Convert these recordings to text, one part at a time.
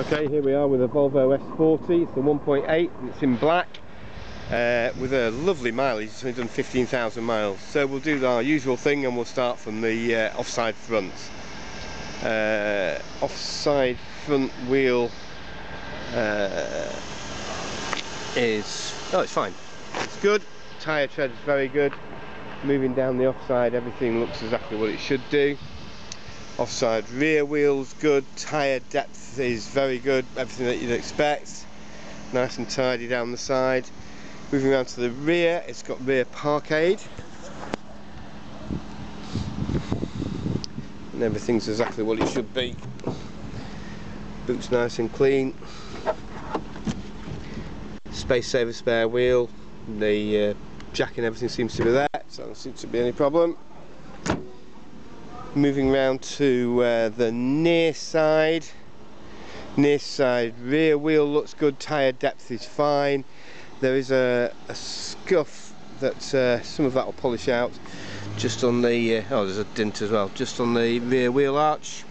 Okay, here we are with a Volvo S40, it's the 1.8 it's in black uh, with a lovely mileage, it's only done 15,000 miles. So we'll do our usual thing and we'll start from the uh, offside front. Uh, offside front wheel uh, is, oh it's fine, it's good, tyre tread is very good, moving down the offside everything looks exactly what it should do offside rear wheels good. Tyre depth is very good. Everything that you'd expect. Nice and tidy down the side. Moving around to the rear it's got rear parkade. And everything's exactly what it should be. Boots nice and clean. Space saver spare wheel. The uh, jack and everything seems to be there so there seems to be any problem moving round to uh, the near side. Near side rear wheel looks good tyre depth is fine. There is a, a scuff that uh, some of that will polish out just on the uh, oh there's a dent as well just on the rear wheel arch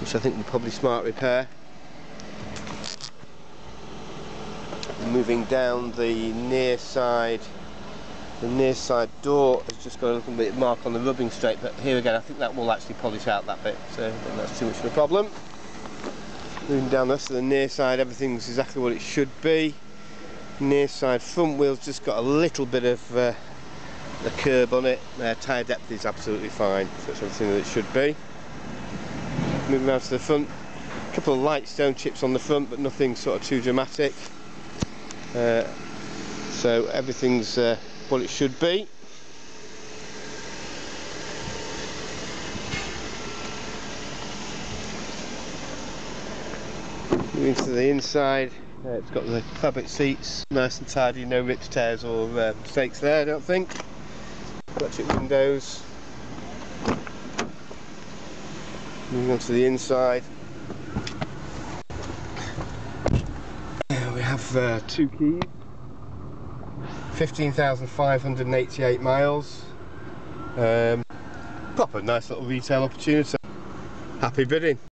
which I think will probably smart repair. Moving down the near side the near side door has just got a little bit of mark on the rubbing straight but here again I think that will actually polish out that bit so that's too much of a problem. Moving down the rest of the near side everything's exactly what it should be. Near side front wheel's just got a little bit of uh, a curb on it. Uh, tyre depth is absolutely fine so it's everything that it should be. Moving around to the front a couple of light stone chips on the front but nothing sort of too dramatic. Uh, so everything's uh, what it should be. Moving to the inside, uh, it's got the fabric seats, nice and tidy, no rips, tears or uh, mistakes there I don't think. Electric windows. Moving on to the inside. Uh, we have uh, two keys 15,588 miles. Um, proper nice little retail opportunity. Happy bidding.